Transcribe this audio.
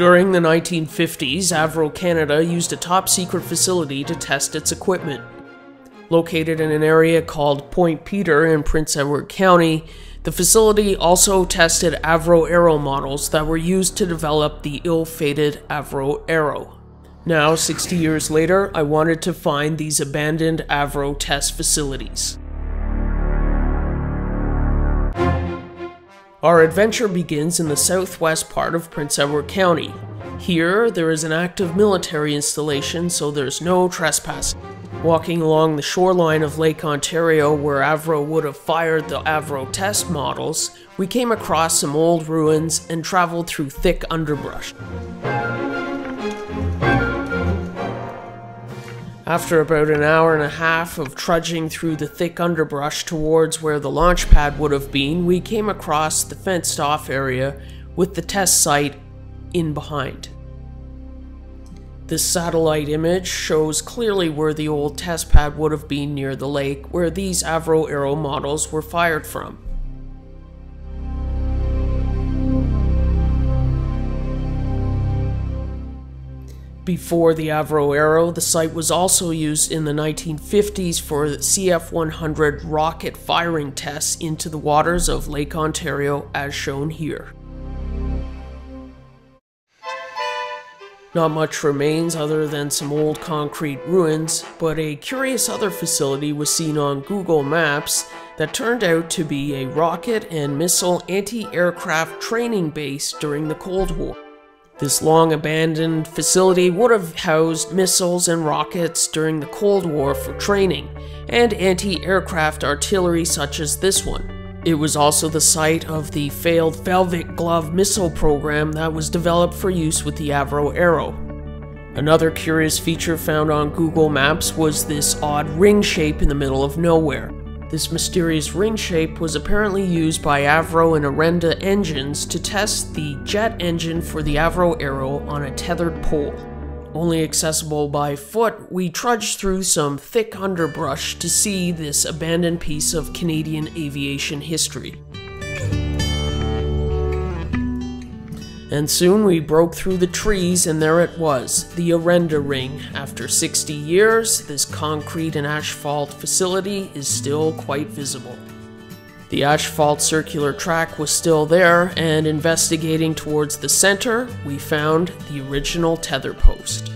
During the 1950s, Avro Canada used a top secret facility to test its equipment. Located in an area called Point Petre in Prince Edward County, the facility also tested Avro Arrow models that were used to develop the ill fated Avro Arrow. Now, 60 years later, I wanted to find these abandoned Avro test facilities. Our adventure begins in the southwest part of Prince Edward County. Here, there is an active military installation, so there's no trespassing. Walking along the shoreline of Lake Ontario, where Avro would have fired the Avro test models, we came across some old ruins and traveled through thick underbrush. After about an hour and a half of trudging through the thick underbrush towards where the launch pad would have been, we came across the fenced off area with the test site in behind. This satellite image shows clearly where the old test pad would have been near the lake where these Avro Arrow models were fired from. Before the Avro Arrow, the site was also used in the 1950s for CF 100 rocket firing tests into the waters of Lake Ontario, as shown here. Not much remains other than some old concrete ruins, but a curious other facility was seen on Google Maps that turned out to be a rocket and missile anti aircraft training base during the Cold War. This long abandoned facility would have housed missiles and rockets during the Cold War for training, and anti aircraft artillery such as this one. It was also the site of the failed Velvet Glove missile program that was developed for use with the Avro Arrow. Another curious feature found on Google Maps was this odd ring shape in the middle of nowhere. This mysterious ring shape was apparently used by Avro and Orenda engines to test the jet engine for the Avro Arrow on a tethered pole. Only accessible by foot, we trudged through some thick underbrush to see this abandoned piece of Canadian aviation history. And soon we broke through the trees, and there it was, the Orenda Ring. After 60 years, this concrete and asphalt facility is still quite visible. The asphalt circular track was still there, and investigating towards the center, we found the original tether post.